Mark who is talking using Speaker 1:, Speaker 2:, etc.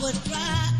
Speaker 1: would cry.